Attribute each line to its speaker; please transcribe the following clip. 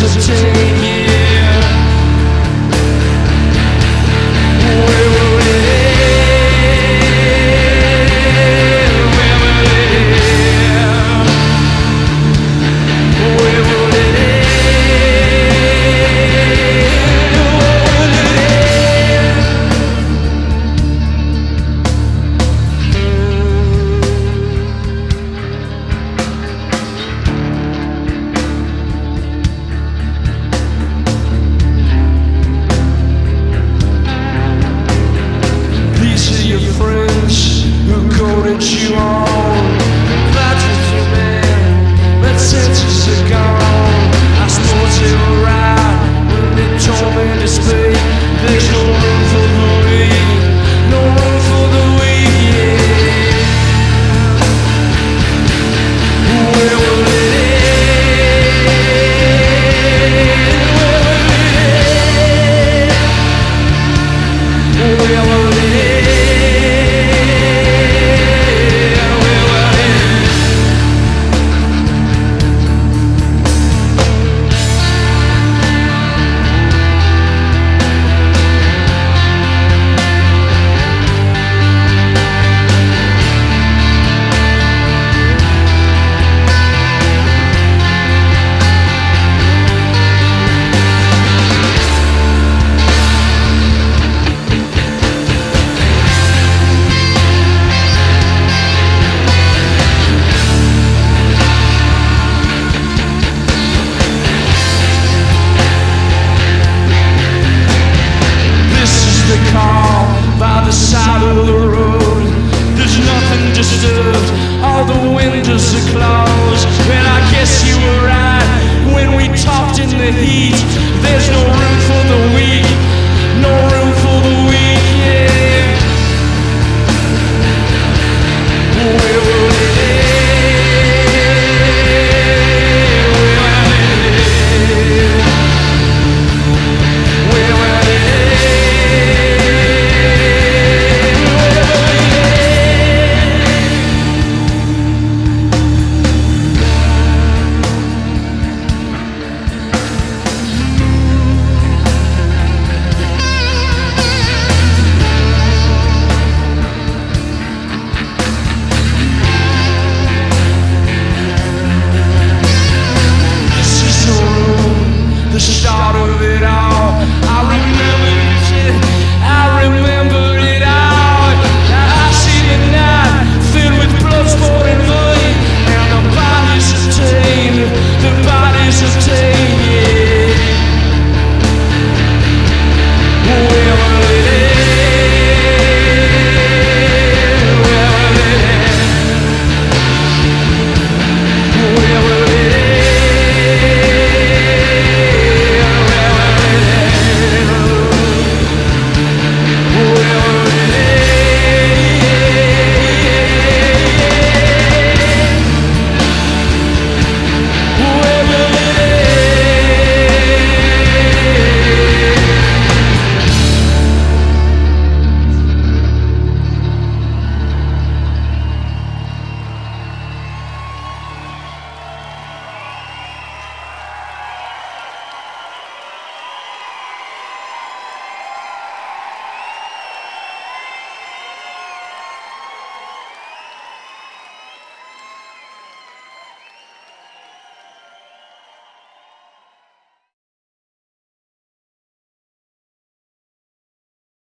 Speaker 1: 这世界。of the road. There's nothing disturbed All the windows are closed And I guess you were right. When we talked in the heat There's no room